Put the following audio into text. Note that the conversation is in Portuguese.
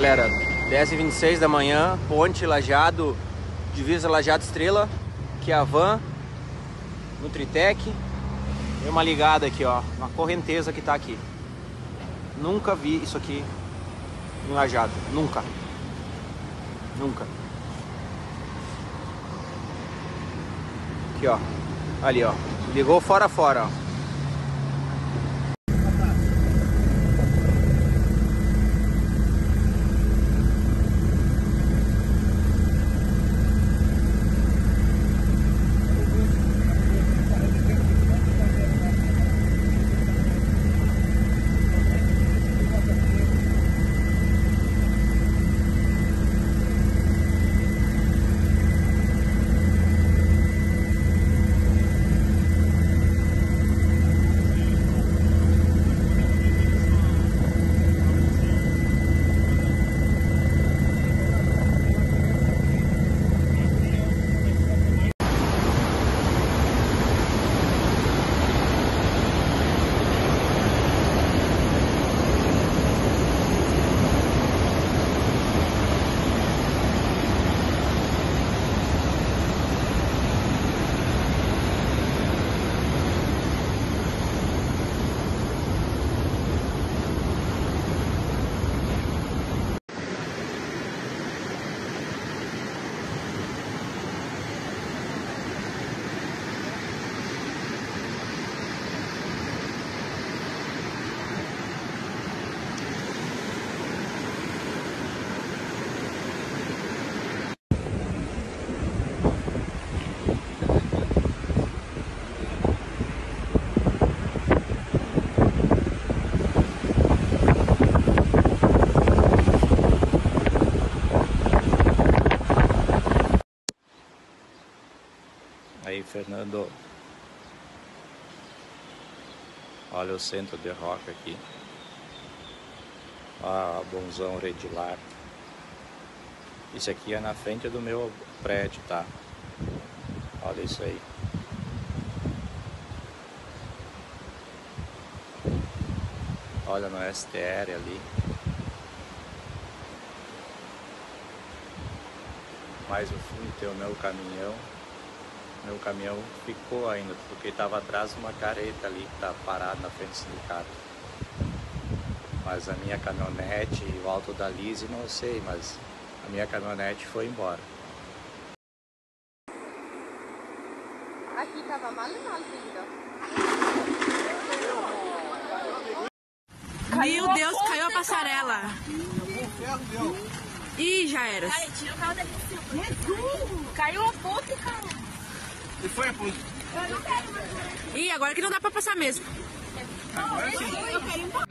Galera, 10h26 da manhã, ponte Lajado, divisa Lajado Estrela, que é a van, Nutritec. Tem uma ligada aqui, ó, uma correnteza que tá aqui. Nunca vi isso aqui em Lajado, nunca. Nunca. Aqui, ó. Ali, ó. Ligou fora fora, ó. Aí, Fernando. Olha o centro de roca aqui. Olha a bonzão redilar. Isso aqui é na frente do meu prédio, tá? Olha isso aí. Olha no STR ali. Mais o fundo tem o meu caminhão. Meu caminhão ficou ainda, porque estava atrás de uma careta ali que tá parada na frente do sindicato. Mas a minha caminhonete e o alto da Lise não sei, mas a minha caminhonete foi embora. Aqui tava mal e. Meu Deus, caiu a passarela. Ih, já era. Caiu a ponta, cara. E foi a ponte. Ih, agora que não dá pra passar mesmo. Não, eu quero ir embora.